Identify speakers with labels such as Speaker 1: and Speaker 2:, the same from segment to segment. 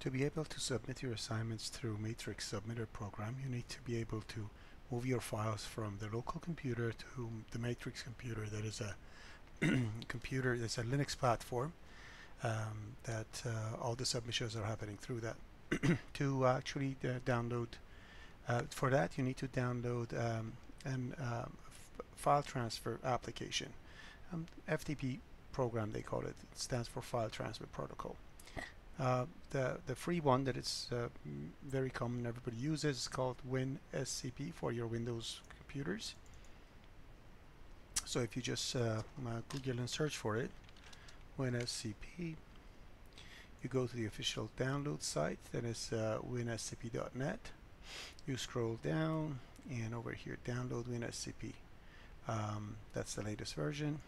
Speaker 1: To be able to submit your assignments through Matrix Submitter program, you need to be able to move your files from the local computer to the Matrix computer that is a computer, it's a Linux platform um, that uh, all the submissions are happening through that. to actually uh, download, uh, for that you need to download um, an um, file transfer application. Um, FTP program they call it. It stands for File Transfer Protocol. Uh, the the free one that is uh, very common, everybody uses, is called WinSCP for your Windows computers. So if you just uh, Google and search for it, WinSCP, you go to the official download site, that is uh, winscp.net. You scroll down, and over here, download WinSCP. Um, that's the latest version.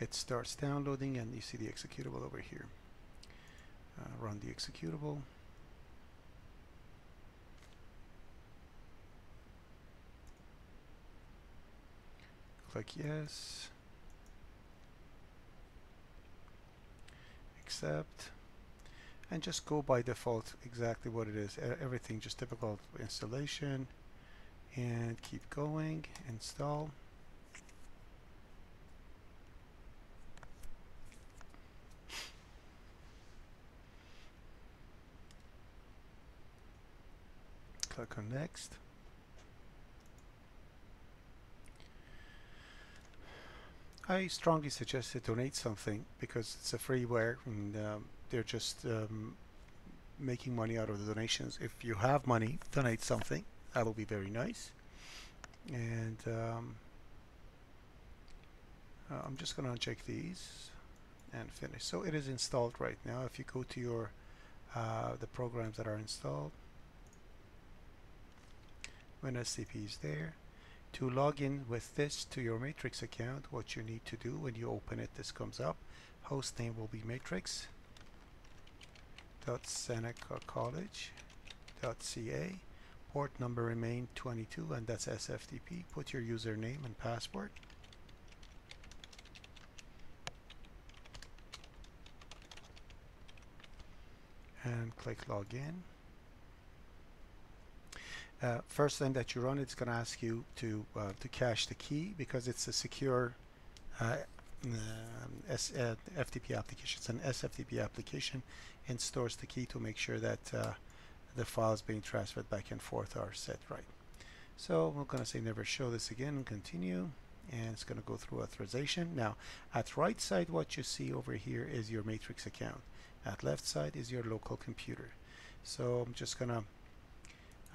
Speaker 1: It starts downloading and you see the executable over here. Uh, run the executable. Click yes. Accept. And just go by default exactly what it is. Everything just typical installation. And keep going. Install click on next. I strongly suggest to donate something because it's a freeware and um, they're just um, making money out of the donations. If you have money, donate something. That will be very nice. And um, uh, I'm just going to uncheck these and finish. So it is installed right now. If you go to your uh, the programs that are installed, WinSCP is there. To log in with this to your Matrix account, what you need to do when you open it, this comes up. Host name will be matrix dot Seneca College dot ca. Port number remain 22 and that's SFTP. Put your username and password. And click login. Uh, first thing that you run, it's going to ask you to uh, to cache the key because it's a secure uh, um, S, uh, FTP application. It's an SFTP application and stores the key to make sure that uh, the files being transferred back and forth are set right. So we're going to say never show this again and continue and it's going to go through authorization. Now at right side what you see over here is your matrix account. At left side is your local computer. So I'm just going to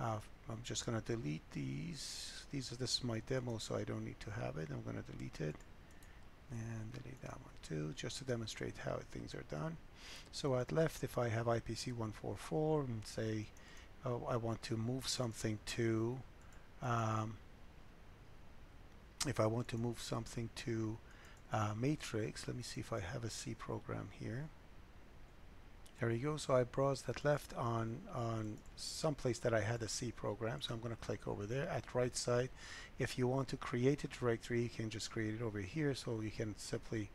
Speaker 1: uh, I'm just going to delete these. These are this is my demo, so I don't need to have it. I'm going to delete it and delete that one too, just to demonstrate how things are done. So at left, if I have IPC 144 and say oh, I want to move something to, um, if I want to move something to uh, matrix, let me see if I have a C program here. There we go. So I browsed that left on on some place that I had a C program. So I'm going to click over there at right side. If you want to create a directory, you can just create it over here. So you can simply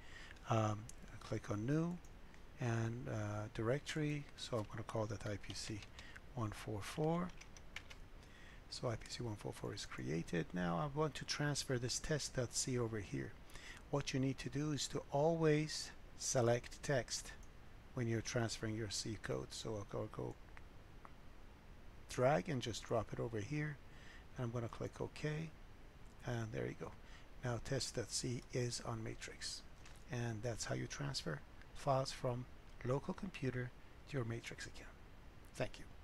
Speaker 1: um, click on new and uh, directory. So I'm going to call that IPC 144. So IPC 144 is created. Now I want to transfer this test.c over here. What you need to do is to always select text when you're transferring your C code. So I'll go, go drag and just drop it over here. And I'm going to click OK. And there you go. Now test.c is on matrix. And that's how you transfer files from local computer to your matrix account. Thank you.